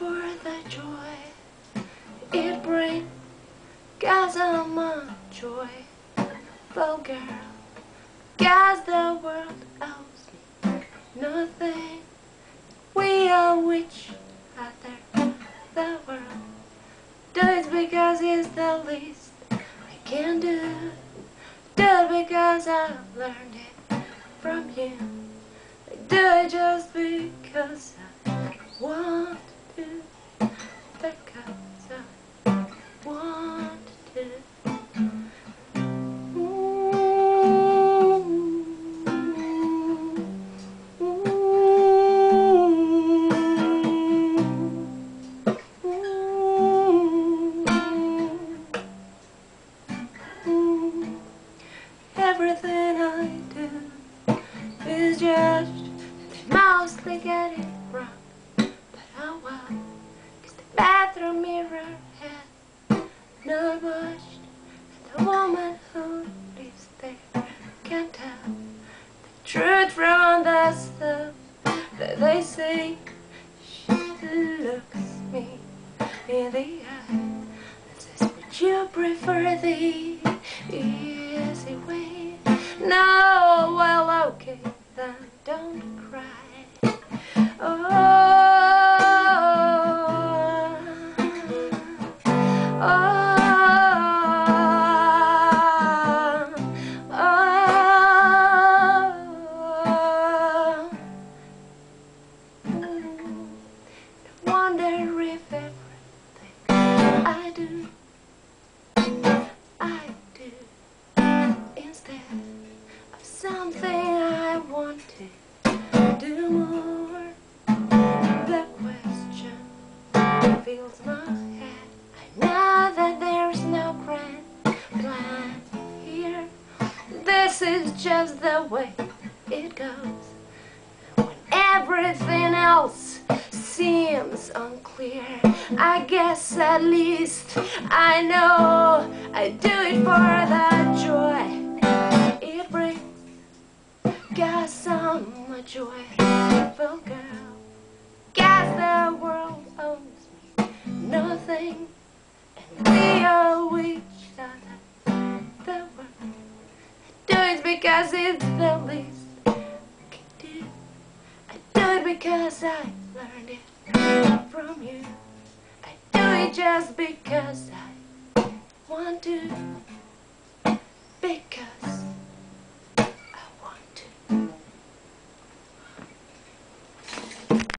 for the joy it brings. Cause I'm a joyful girl. Cause the world owes me nothing. We owe each other the world. It because it's the least I can do. Do it because I learned it from you. I do it just because I mostly get it wrong. But oh well, 'cause the bathroom mirror has not washed. And the woman who lives there can't tell the truth from the stuff that they say. She looks me in the eye and says, Would you prefer the easy way? No, If everything I do, I do instead of something I want to do more. The question fills my head. I know that there's no grand plan here. This is just the way it goes. When everything else seems unclear, I guess at least I know I do it for the joy it brings. Got I'm a joyful girl. Guess the world owes me nothing, and we owe each other the world. Do it because it's the least I can do. I do it because I learned it from you. I do it just because I want to. Because